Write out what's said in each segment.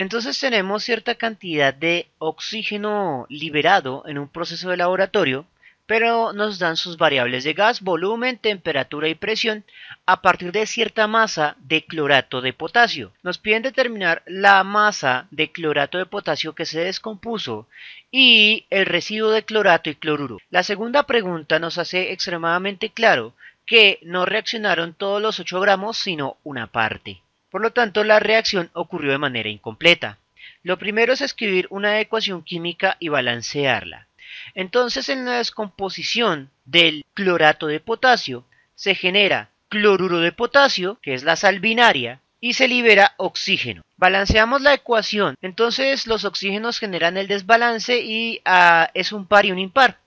Entonces tenemos cierta cantidad de oxígeno liberado en un proceso de laboratorio, pero nos dan sus variables de gas, volumen, temperatura y presión a partir de cierta masa de clorato de potasio. Nos piden determinar la masa de clorato de potasio que se descompuso y el residuo de clorato y cloruro. La segunda pregunta nos hace extremadamente claro que no reaccionaron todos los 8 gramos, sino una parte. Por lo tanto, la reacción ocurrió de manera incompleta. Lo primero es escribir una ecuación química y balancearla. Entonces, en la descomposición del clorato de potasio, se genera cloruro de potasio, que es la sal binaria, y se libera oxígeno. Balanceamos la ecuación, entonces los oxígenos generan el desbalance y ah, es un par y un impar.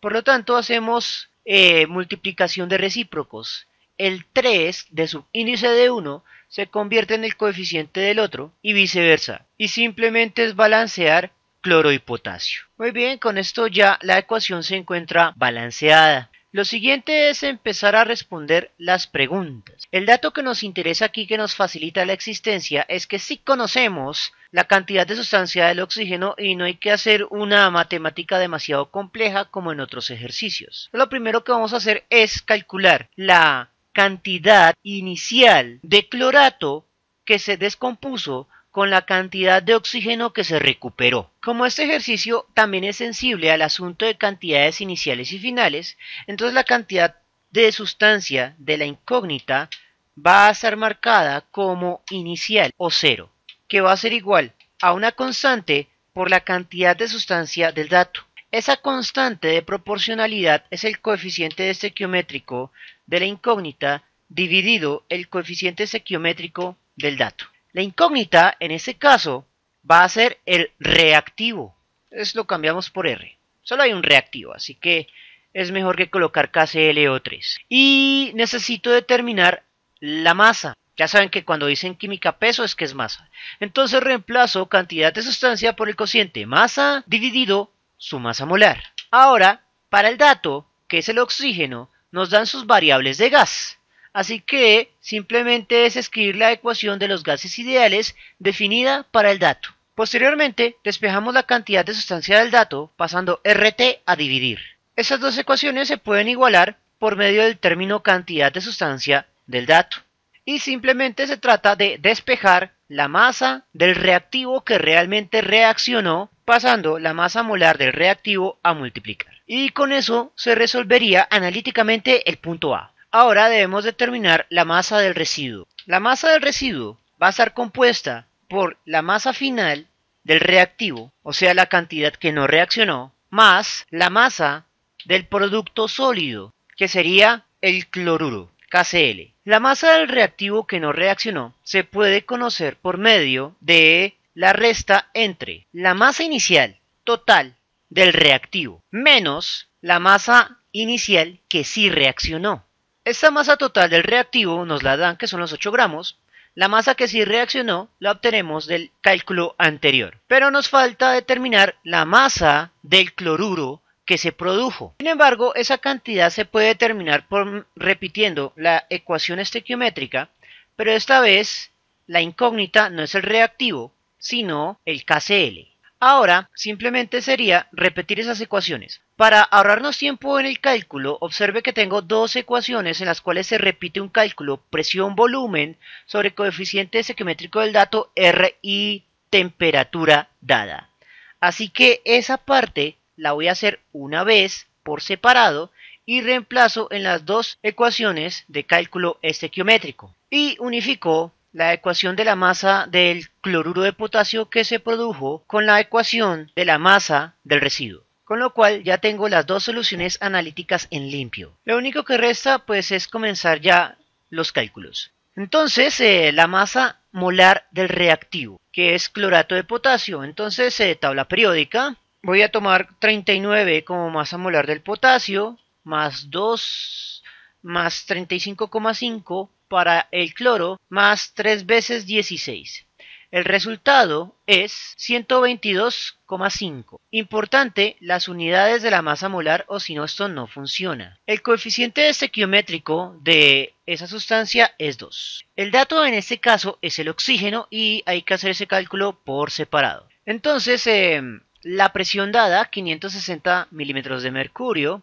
Por lo tanto, hacemos eh, multiplicación de recíprocos. El 3 de su índice de 1 se convierte en el coeficiente del otro y viceversa. Y simplemente es balancear cloro y potasio. Muy bien, con esto ya la ecuación se encuentra balanceada. Lo siguiente es empezar a responder las preguntas. El dato que nos interesa aquí que nos facilita la existencia es que si conocemos la cantidad de sustancia del oxígeno y no hay que hacer una matemática demasiado compleja como en otros ejercicios. Lo primero que vamos a hacer es calcular la cantidad inicial de clorato que se descompuso con la cantidad de oxígeno que se recuperó. Como este ejercicio también es sensible al asunto de cantidades iniciales y finales, entonces la cantidad de sustancia de la incógnita va a ser marcada como inicial o cero, que va a ser igual a una constante por la cantidad de sustancia del dato. Esa constante de proporcionalidad es el coeficiente estequiométrico de la incógnita dividido el coeficiente estequiométrico del dato. La incógnita, en este caso, va a ser el reactivo. Entonces lo cambiamos por R. Solo hay un reactivo, así que es mejor que colocar KClO3. Y necesito determinar la masa. Ya saben que cuando dicen química peso es que es masa. Entonces reemplazo cantidad de sustancia por el cociente masa dividido su masa molar. Ahora, para el dato, que es el oxígeno, nos dan sus variables de gas. Así que simplemente es escribir la ecuación de los gases ideales definida para el dato. Posteriormente, despejamos la cantidad de sustancia del dato pasando RT a dividir. Esas dos ecuaciones se pueden igualar por medio del término cantidad de sustancia del dato. Y simplemente se trata de despejar la masa del reactivo que realmente reaccionó pasando la masa molar del reactivo a multiplicar. Y con eso se resolvería analíticamente el punto A. Ahora debemos determinar la masa del residuo. La masa del residuo va a estar compuesta por la masa final del reactivo, o sea la cantidad que no reaccionó, más la masa del producto sólido, que sería el cloruro, KCl. La masa del reactivo que no reaccionó se puede conocer por medio de la resta entre la masa inicial total del reactivo menos la masa inicial que sí reaccionó. Esta masa total del reactivo nos la dan que son los 8 gramos. La masa que sí reaccionó la obtenemos del cálculo anterior. Pero nos falta determinar la masa del cloruro que se produjo. Sin embargo, esa cantidad se puede determinar por repitiendo la ecuación estequiométrica, pero esta vez la incógnita no es el reactivo, sino el KCl. Ahora simplemente sería repetir esas ecuaciones. Para ahorrarnos tiempo en el cálculo, observe que tengo dos ecuaciones en las cuales se repite un cálculo presión-volumen sobre coeficiente estequiométrico del dato R y temperatura dada. Así que esa parte la voy a hacer una vez por separado y reemplazo en las dos ecuaciones de cálculo estequiométrico. Y unificó la ecuación de la masa del cloruro de potasio que se produjo con la ecuación de la masa del residuo. Con lo cual ya tengo las dos soluciones analíticas en limpio. Lo único que resta pues es comenzar ya los cálculos. Entonces eh, la masa molar del reactivo, que es clorato de potasio. Entonces eh, tabla periódica. Voy a tomar 39 como masa molar del potasio, más 2 más 35,5 para el cloro más 3 veces 16. El resultado es 122,5. Importante, las unidades de la masa molar o si no esto no funciona. El coeficiente estequiométrico de esa sustancia es 2. El dato en este caso es el oxígeno y hay que hacer ese cálculo por separado. Entonces, eh, la presión dada, 560 milímetros de mercurio,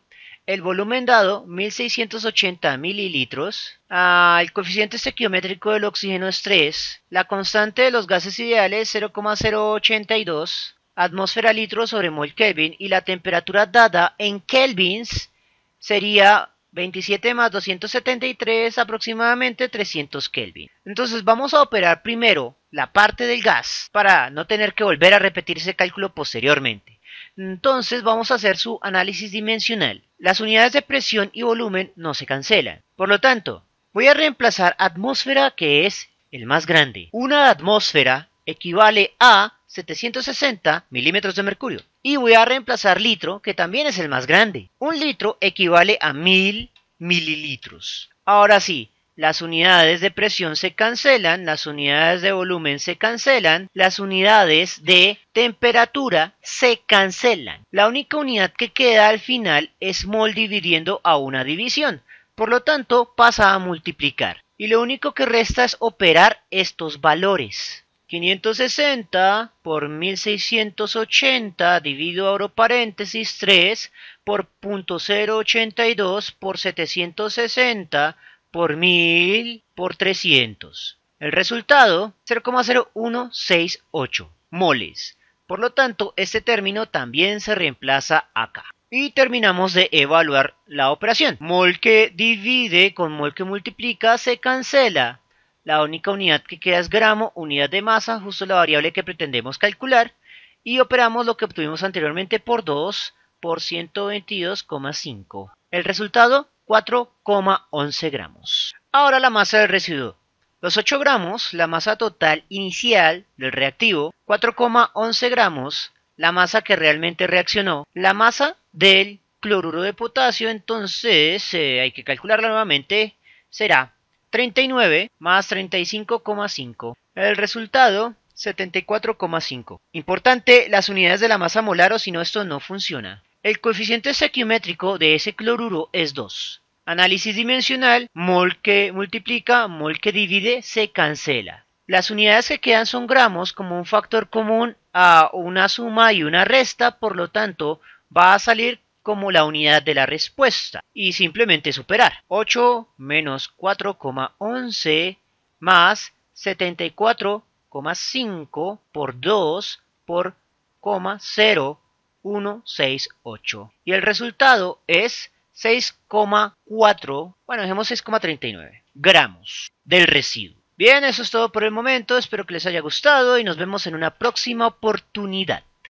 el volumen dado 1680 mililitros, el coeficiente estequiométrico del oxígeno es 3, la constante de los gases ideales 0,082, atmósfera litro sobre mol Kelvin y la temperatura dada en kelvins sería 27 más 273 aproximadamente 300 Kelvin. Entonces vamos a operar primero la parte del gas para no tener que volver a repetir ese cálculo posteriormente. Entonces vamos a hacer su análisis dimensional. Las unidades de presión y volumen no se cancelan. Por lo tanto, voy a reemplazar atmósfera que es el más grande. Una atmósfera equivale a 760 milímetros de mercurio. Y voy a reemplazar litro, que también es el más grande. Un litro equivale a 1000 mililitros. Ahora sí, las unidades de presión se cancelan, las unidades de volumen se cancelan, las unidades de temperatura se cancelan. La única unidad que queda al final es mol dividiendo a una división. Por lo tanto, pasa a multiplicar. Y lo único que resta es operar estos valores. 560 por 1680 dividido abro paréntesis 3 por .082 por 760 por 1000 por 300. El resultado 0,0168 moles. Por lo tanto, este término también se reemplaza acá. Y terminamos de evaluar la operación. Mol que divide con mol que multiplica se cancela. La única unidad que queda es gramo, unidad de masa, justo la variable que pretendemos calcular. Y operamos lo que obtuvimos anteriormente por 2 por 122,5. El resultado 4,11 gramos. Ahora la masa del residuo. Los 8 gramos, la masa total inicial del reactivo, 4,11 gramos, la masa que realmente reaccionó, la masa del cloruro de potasio, entonces eh, hay que calcularla nuevamente, será 39 más 35,5. El resultado 74,5. Importante, las unidades de la masa molar o si no esto no funciona. El coeficiente estequiométrico de ese cloruro es 2. Análisis dimensional, mol que multiplica, mol que divide, se cancela. Las unidades que quedan son gramos como un factor común a una suma y una resta, por lo tanto va a salir como la unidad de la respuesta y simplemente superar. 8 menos 4,11 más 74,5 por 2 por 0 168. Y el resultado es 6,4, bueno, dejemos 6,39 gramos del residuo. Bien, eso es todo por el momento. Espero que les haya gustado y nos vemos en una próxima oportunidad.